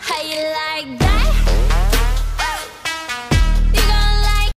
海浪。